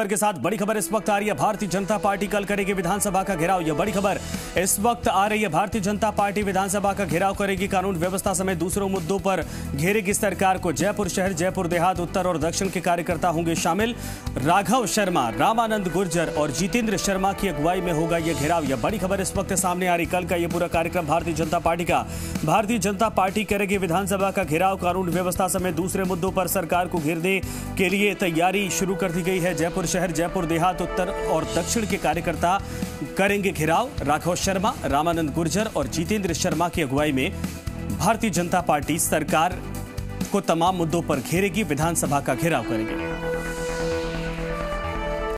खबर के साथ बड़ी खबर इस वक्त आ रही है। भारतीय जनता पार्टी कल करेगी विधानसभा का घेराव। यह बड़ी खबर इस वक्त आ रही है। भारतीय जनता पार्टी विधानसभा का घेराव करेगी। कानून व्यवस्था समेत दूसरों मुद्दों पर घेरेगी सरकार को। जयपुर शहर, जयपुर देहात, उत्तर और दक्षिण के कार्यकर्ता होंगे शामिल। राघव शर्मा, रामानंद गुर्जर और जितेंद्र शर्मा की अगुवाई में होगा यह घेराव। यह बड़ी खबर इस वक्त सामने आ रही। कल का यह पूरा कार्यक्रम भारतीय जनता पार्टी का। भारतीय जनता पार्टी करेगी विधानसभा का घेराव। कानून व्यवस्था समेत दूसरे मुद्दों पर सरकार को घेरने के लिए तैयारी शुरू कर दी गई है। जयपुर शहर जयपुर, देहात, उत्तर और दक्षिण के कार्यकर्ता करेंगे घेराव। राघव शर्मा, रामानंद गुर्जर और जितेंद्र शर्मा की अगुवाई में भारतीय जनता पार्टी सरकार को तमाम मुद्दों पर घेरेगी। विधानसभा का घेराव करेगी।